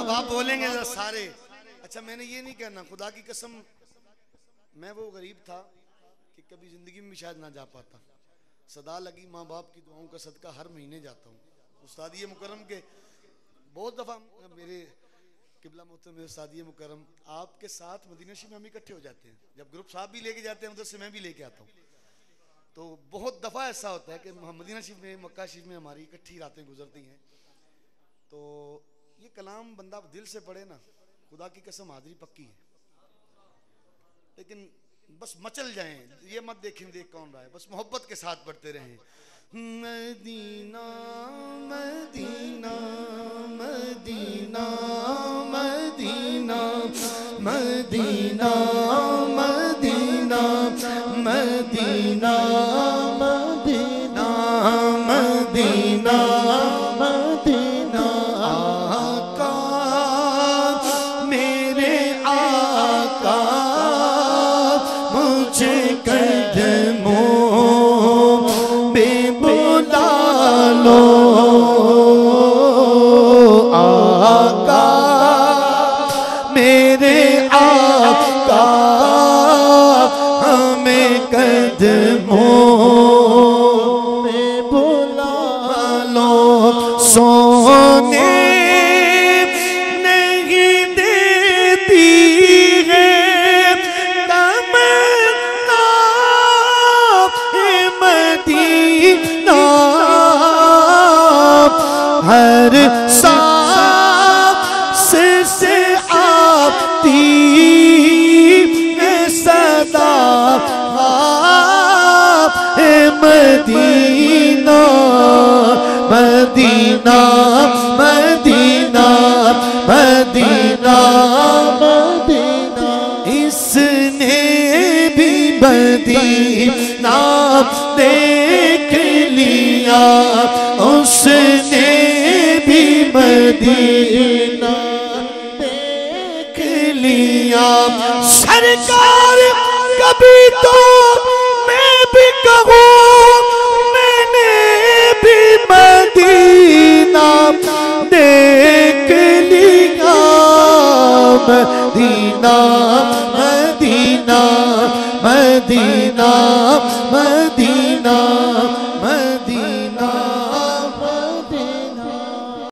अब आप बोलेंगे सारे। अच्छा मैंने ये नहीं कहना, खुदा की कसम, मैं वो गरीब था कि कभी ज़िंदगी में शायद ना जा पाता। सदा लगी माँ बाप की दुआओं का सदका हर महीने जाता हूँ। उस्ताद मुकरम के। बहुत दफ़ा मेरे किबला मोहतम सादिय मुकरम आपके साथ मदीना शरीफ में हम इकट्ठे हो जाते हैं। जब ग्रुप साहब भी लेके जाते हैं, उधर से मैं भी लेके आता हूँ। तो बहुत दफ़ा ऐसा होता है कि मदीना शरीफ में, मक्का शरीफ में हमारी इकट्ठी रातें गुजरती हैं। तो ये कलाम बंदा दिल से पढ़े ना, खुदा की कसम हाजिरी पक्की है। लेकिन बस मचल जाएँ, ये मत देखें, देख कौन रहा है। बस मोहब्बत के साथ पढ़ते रहें। Medina Medina Medina Medina Medina Medina कदमों में बुला लो सोने Medina Medina Medina Medina Medina. इसने भी मदीना देख लिया, उसने भी मदीना देख लिया। सरकार कभी तो Medina, Medina, Medina, Medina, Medina.